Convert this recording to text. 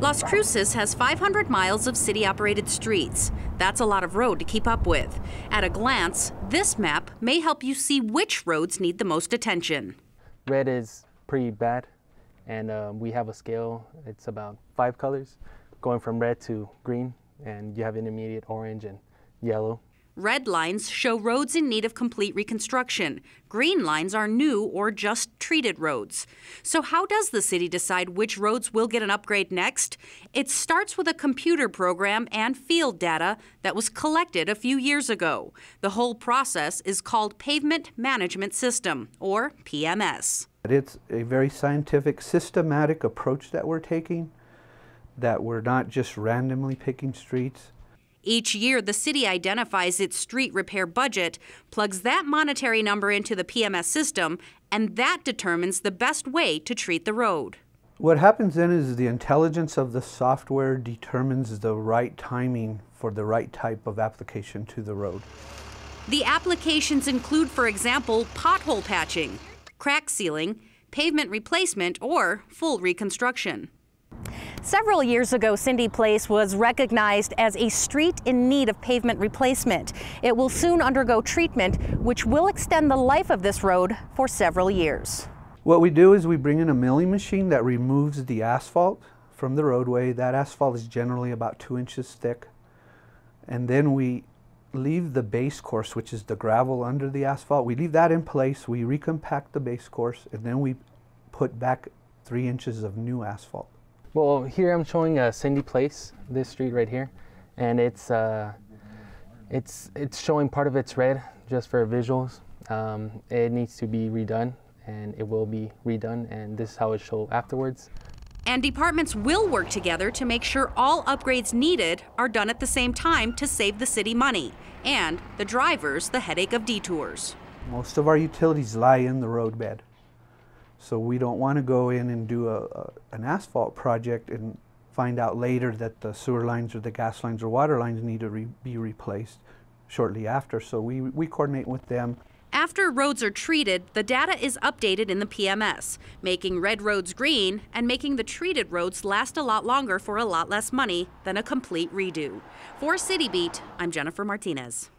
Las Cruces has 500 miles of city operated streets. That's a lot of road to keep up with. At a glance, this map may help you see which roads need the most attention. Red is pretty bad, and uh, we have a scale. It's about five colors, going from red to green, and you have intermediate orange and yellow. Red lines show roads in need of complete reconstruction. Green lines are new or just treated roads. So, how does the city decide which roads will get an upgrade next? It starts with a computer program and field data that was collected a few years ago. The whole process is called Pavement Management System, or PMS. It's a very scientific, systematic approach that we're taking, that we're not just randomly picking streets. Each year, the city identifies its street repair budget, plugs that monetary number into the PMS system, and that determines the best way to treat the road. What happens then is the intelligence of the software determines the right timing for the right type of application to the road. The applications include, for example, pothole patching, crack sealing, pavement replacement, or full reconstruction. Several years ago, Cindy Place was recognized as a street in need of pavement replacement. It will soon undergo treatment, which will extend the life of this road for several years. What we do is we bring in a milling machine that removes the asphalt from the roadway. That asphalt is generally about two inches thick. And then we leave the base course, which is the gravel under the asphalt. We leave that in place, we recompact the base course, and then we put back three inches of new asphalt. Well, here I'm showing uh, Cindy Place, this street right here, and it's uh, it's it's showing part of its red just for visuals. Um, it needs to be redone, and it will be redone, and this is how it show afterwards. And departments will work together to make sure all upgrades needed are done at the same time to save the city money and the drivers the headache of detours. Most of our utilities lie in the roadbed. So we don't want to go in and do a, a, an asphalt project and find out later that the sewer lines or the gas lines or water lines need to re be replaced shortly after. So we, we coordinate with them. After roads are treated, the data is updated in the PMS, making red roads green and making the treated roads last a lot longer for a lot less money than a complete redo. For City Beat, I'm Jennifer Martinez.